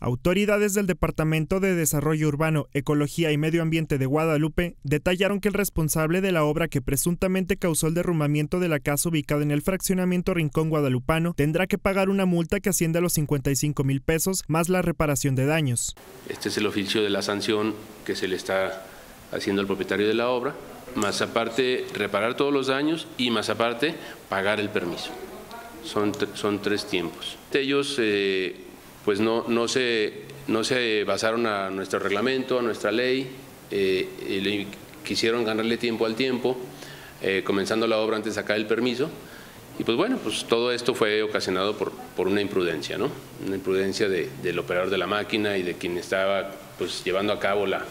Autoridades del Departamento de Desarrollo Urbano, Ecología y Medio Ambiente de Guadalupe detallaron que el responsable de la obra que presuntamente causó el derrumbamiento de la casa ubicada en el fraccionamiento Rincón Guadalupano tendrá que pagar una multa que asciende a los 55 mil pesos más la reparación de daños. Este es el oficio de la sanción que se le está haciendo al propietario de la obra, más aparte reparar todos los daños y más aparte pagar el permiso. Son, son tres tiempos. Ellos eh, pues no, no, se, no se basaron a nuestro reglamento, a nuestra ley, eh, y quisieron ganarle tiempo al tiempo, eh, comenzando la obra antes de sacar el permiso. Y pues bueno, pues todo esto fue ocasionado por, por una imprudencia, ¿no? Una imprudencia del operador de la máquina y de quien estaba pues llevando a cabo la,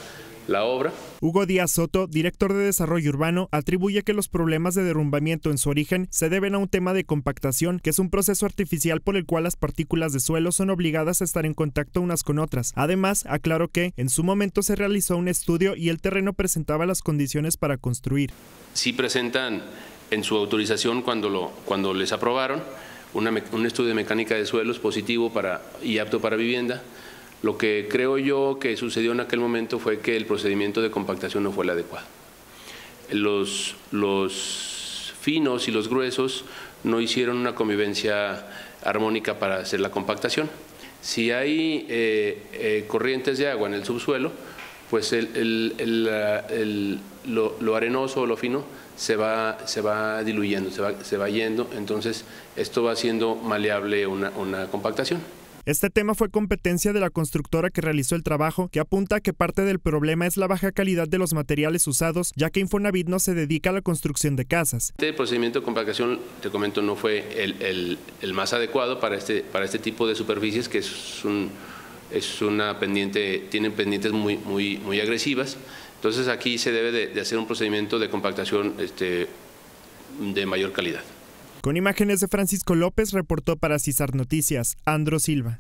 la obra. Hugo Díaz Soto, director de Desarrollo Urbano, atribuye que los problemas de derrumbamiento en su origen se deben a un tema de compactación, que es un proceso artificial por el cual las partículas de suelo son obligadas a estar en contacto unas con otras. Además, aclaró que en su momento se realizó un estudio y el terreno presentaba las condiciones para construir. Sí presentan en su autorización cuando, lo, cuando les aprobaron un estudio de mecánica de suelos positivo para, y apto para vivienda lo que creo yo que sucedió en aquel momento fue que el procedimiento de compactación no fue el adecuado. Los, los finos y los gruesos no hicieron una convivencia armónica para hacer la compactación. Si hay eh, eh, corrientes de agua en el subsuelo, pues el, lo, arenoso o lo fino se va, se va diluyendo, se va, se va yendo, entonces esto va haciendo maleable una compactación. Este tema fue competencia de la constructora que realizó el trabajo, que apunta que parte del problema es la baja calidad de los materiales usados, ya que Infonavit no se dedica a la construcción de casas. Este procedimiento de compactación, te comento, no fue el, más adecuado para este, para este tipo de superficies, que es, un, es una pendiente, tienen pendientes muy, muy, muy agresivas. Entonces aquí se debe de, hacer un procedimiento de compactación este, de mayor calidad. Con imágenes de Francisco López, reportó para CISAR Noticias, Andro Silva.